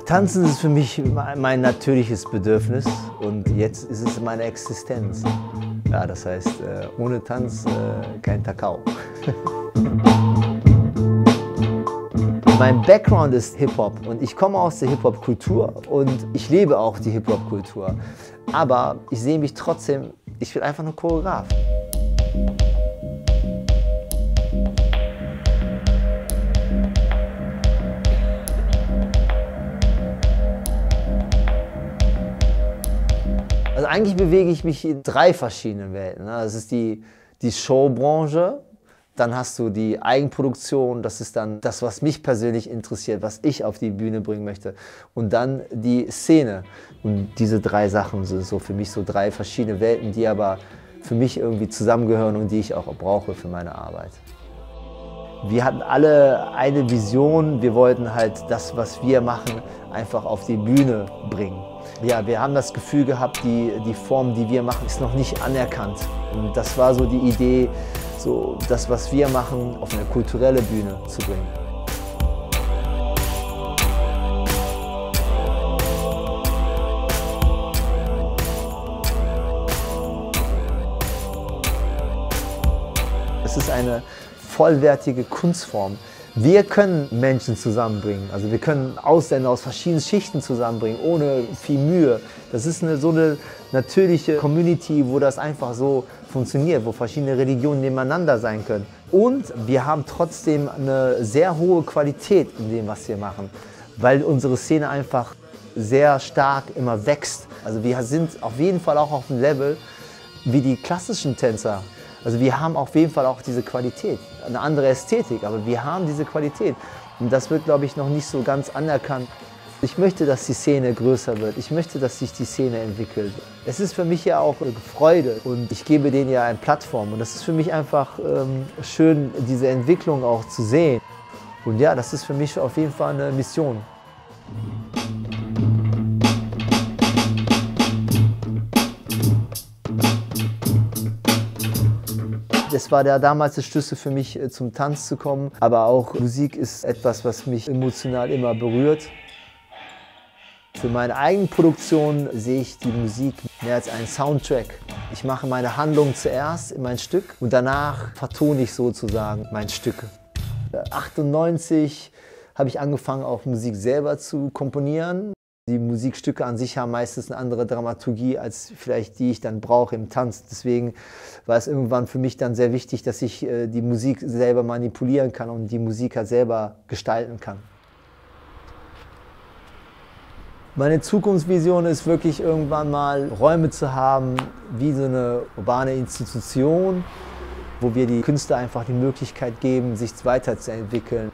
Tanzen ist für mich mein natürliches Bedürfnis und jetzt ist es meine Existenz. Ja, das heißt, äh, ohne Tanz äh, kein Kakao. Mein Background ist Hip-Hop und ich komme aus der Hip-Hop-Kultur und ich lebe auch die Hip-Hop-Kultur. Aber ich sehe mich trotzdem, ich will einfach nur Choreograf. Also eigentlich bewege ich mich in drei verschiedenen Welten. Ne? Das ist die, die Showbranche, dann hast du die Eigenproduktion, das ist dann das, was mich persönlich interessiert, was ich auf die Bühne bringen möchte. Und dann die Szene. Und diese drei Sachen sind so für mich so drei verschiedene Welten, die aber für mich irgendwie zusammengehören und die ich auch brauche für meine Arbeit. Wir hatten alle eine Vision, wir wollten halt das, was wir machen, einfach auf die Bühne bringen. Ja, wir haben das Gefühl gehabt, die, die Form, die wir machen, ist noch nicht anerkannt. Und das war so die Idee, so das, was wir machen, auf eine kulturelle Bühne zu bringen. Es ist eine vollwertige Kunstform. Wir können Menschen zusammenbringen. Also wir können Ausländer aus verschiedenen Schichten zusammenbringen, ohne viel Mühe. Das ist eine, so eine natürliche Community, wo das einfach so funktioniert, wo verschiedene Religionen nebeneinander sein können. Und wir haben trotzdem eine sehr hohe Qualität in dem, was wir machen, weil unsere Szene einfach sehr stark immer wächst. Also wir sind auf jeden Fall auch auf dem Level wie die klassischen Tänzer also wir haben auf jeden Fall auch diese Qualität, eine andere Ästhetik, aber wir haben diese Qualität. Und das wird, glaube ich, noch nicht so ganz anerkannt. Ich möchte, dass die Szene größer wird. Ich möchte, dass sich die Szene entwickelt. Es ist für mich ja auch eine Freude und ich gebe denen ja eine Plattform. Und das ist für mich einfach ähm, schön, diese Entwicklung auch zu sehen. Und ja, das ist für mich auf jeden Fall eine Mission. Das war der damals der Schlüssel für mich äh, zum Tanz zu kommen. Aber auch Musik ist etwas, was mich emotional immer berührt. Für meine Eigenproduktion sehe ich die Musik mehr als einen Soundtrack. Ich mache meine Handlung zuerst in mein Stück und danach vertone ich sozusagen mein Stück. 98 habe ich angefangen, auch Musik selber zu komponieren. Die Musikstücke an sich haben meistens eine andere Dramaturgie als vielleicht die ich dann brauche im Tanz. Deswegen war es irgendwann für mich dann sehr wichtig, dass ich äh, die Musik selber manipulieren kann und die Musiker selber gestalten kann. Meine Zukunftsvision ist wirklich irgendwann mal Räume zu haben, wie so eine urbane Institution, wo wir die Künstler einfach die Möglichkeit geben, sich weiterzuentwickeln.